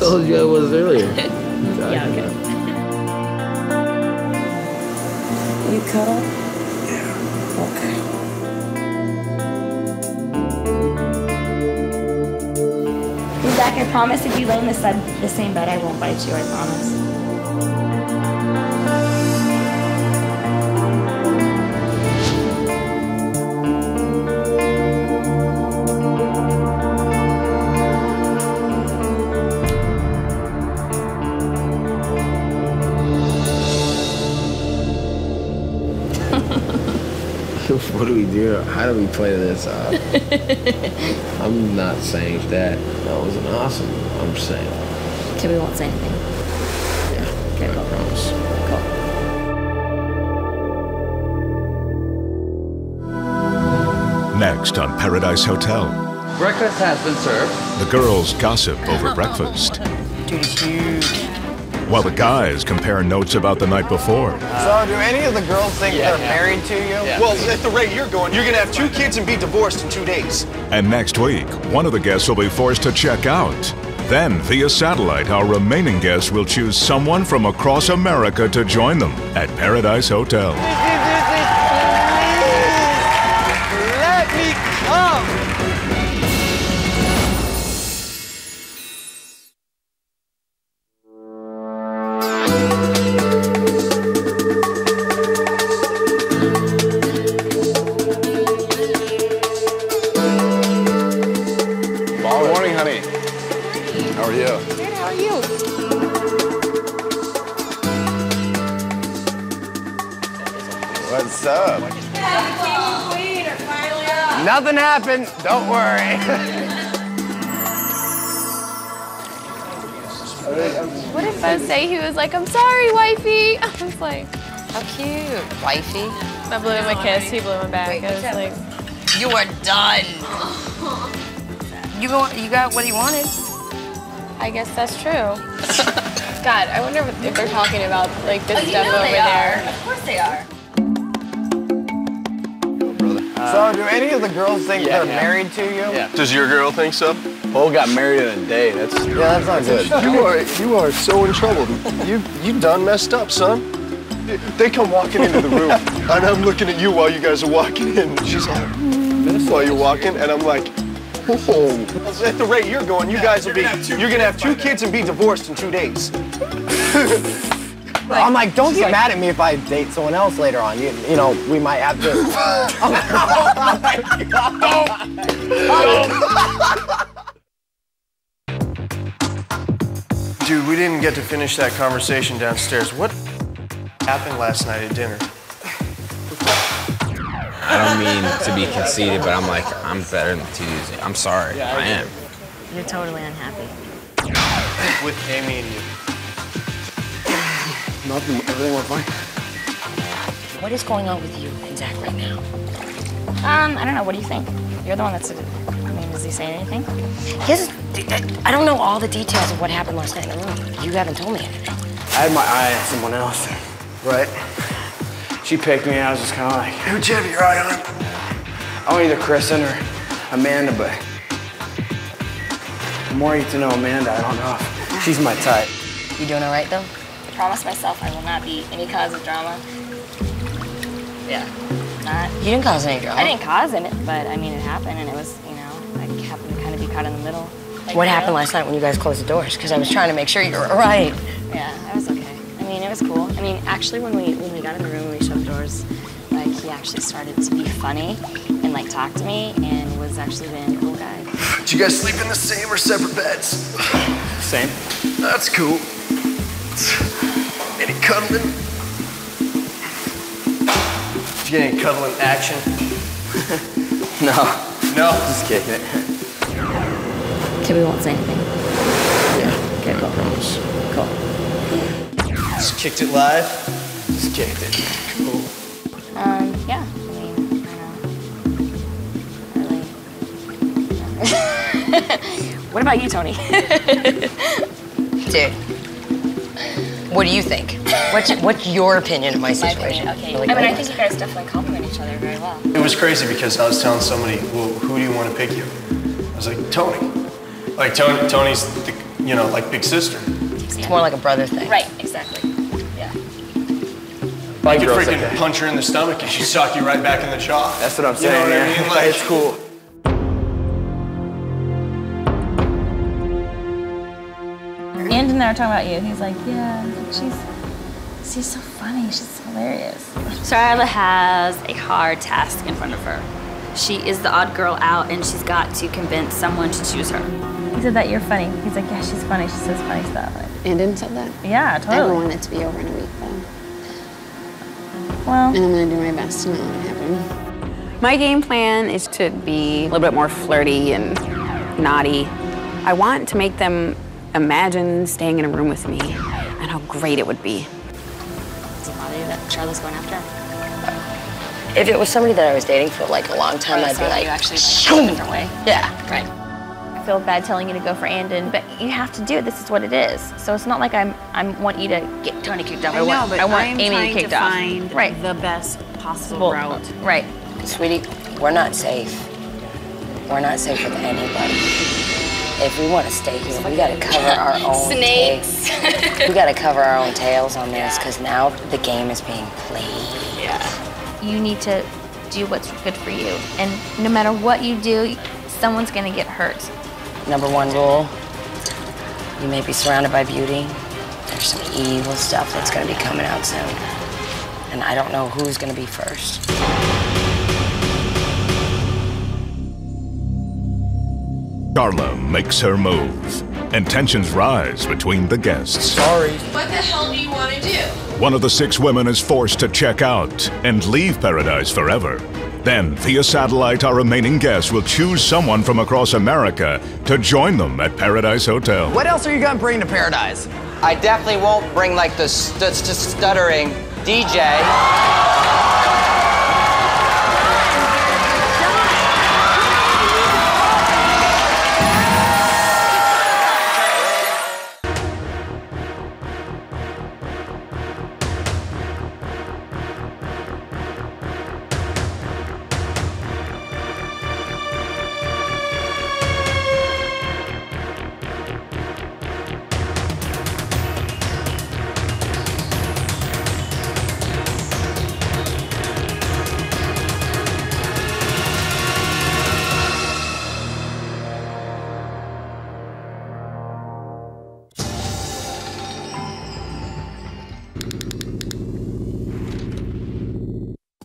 told you I was earlier. Yeah, okay. You cuddle? Yeah. Okay. Zach, I promise if you lay in the, side, the same bed, I won't bite you, I promise. What do? How do we play this out? I'm not saying that that wasn't awesome. I'm saying, Okay, we won't say anything. yeah, Okay, I cool. promise. Cool. Next on Paradise Hotel, Breakfast has been served. the girls gossip over breakfast, Dude, it's huge. While the guys compare notes about the night before. So, do any of the girls think they're married to you? Well, at the rate you're going, you're gonna have two kids and be divorced in two days. And next week, one of the guests will be forced to check out. Then, via satellite, our remaining guests will choose someone from across America to join them at Paradise Hotel. Good morning, honey. How are you? Good, how are you? What's up? Nothing happened. Don't worry. What did Buzz say? He was like, I'm sorry, wifey. I was like, How cute. Wifey. I blew him a kiss. He blew him back. I was like, You are done. You go, you got what he wanted. I guess that's true. God, I wonder if if they're talking about like this oh, stuff over there. Of course they are. so, do any of the girls think they're married to you? Yeah. Does your girl think so? Cole got married in a day. That's Yeah, that's not good. You are you are so in trouble. You you done messed up, son. They come walking into the room, and I'm looking at you while you guys are walking in. She's like, hmm, while you're walking, and I'm like, oh. At the rate you're going, you guys will be. You're gonna have two kids and be divorced in two days. I'm like, don't get mad at me if I date someone else later on. You, you know, we might have to. Dude, we didn't get to finish that conversation downstairs. What happened last night at dinner? I don't mean to be conceited, but I'm like, I'm better than Tuesday. I'm sorry. I am. You're totally unhappy. With Amy and you. nothing. Everything went fine. What is going on with you and Zach right now? Um, I don't know. What do you think? You're the one that's. I mean, does he say anything? His, I don't know all the details of what happened last night in the room. You haven't told me anything. I had my eye on someone else. Right? She picked me, and I was just kind of like, Who'd you have your on? I want either Kristen or Amanda, but the more you get to know Amanda, I don't know if she's my type. You doing all right though? I promise myself I will not be any cause of drama. Yeah. Not. You didn't cause any drama. I didn't cause it, but I mean, it happened, and it was, you know, I happened to kind of be caught in the middle. Like, What happened know? last night when you guys closed the doors? Because I was trying to make sure you were all right. Yeah, I was okay. I mean, it was cool. I mean, actually, when we when we got in the room and we shut the doors, like he actually started to be funny and like talk to me, and was actually being a cool guy. Did you guys sleep in the same or separate beds? Same. That's cool. Any cuddling? Did you get any cuddling action? No, No. just kicking it. Okay, we won't say anything. Yeah, Okay, I cool. promise. Cool. Just kicked it live. Just kicked it. Cool. Um, yeah. I mean, I don't. Really. what about you, Tony? Dude, what do you think? What's, what's your opinion of my My situation? opinion, okay. Really I mean, I think you guys definitely compliment each other very well. It was crazy because I was telling somebody, well, who do you want to pick you? I was like, Tony. Like, Tony, Tony's the, you know, like big sister. It's more like a brother thing. Right, exactly. Yeah. Bye, You could girls like freaking that. punch her in the stomach and she'd sock you right back in the jaw. That's what I'm You know saying. what I mean? Like- it's cool. Andon and I were talking about you. He's like, yeah, she's she's so funny. She's hilarious. Charlotte has a hard task in front of her. She is the odd girl out, and she's got to convince someone to choose her. He said that you're funny. He's like, yeah, she's funny. She says funny stuff. Like, Andon said that. yeah, I totally. don't want it to be over in a week, though. Well, And I'm gonna do my best to not let it happen. My game plan is to be a little bit more flirty and naughty. I want to make them imagine staying in a room with me and how great it would be. Does it bother you that Charlotte's going after her? If it was somebody that I was dating for like a long time, oh, I'd be like, you actually like it a different way. yeah. Right. I feel bad telling you to go for Andon, but you have to do it. This is what it is. So it's not like I'm I want you to get Tony kicked off. I, know, want, I want Amy kicked off. right. the best possible Well, right. Sweetie, we're not safe. We're not safe with anybody. If we want to stay here, we gotta cover our own Snakes. tails. We gotta cover our own tails on this, because now the game is being played. Yeah. You need to do what's good for you, and no matter what you do, someone's gonna get hurt. Number one rule, you may be surrounded by beauty. There's some evil stuff that's gonna be coming out soon. And I don't know who's gonna be first. Carla makes her move, and tensions rise between the guests. Sorry. What the hell do you want to do? One of the six women is forced to check out and leave paradise forever. Then, via satellite, our remaining guests will choose someone from across America to join them at Paradise Hotel. What else are you gonna bring to paradise? I definitely won't bring like the st- st- stuttering DJ.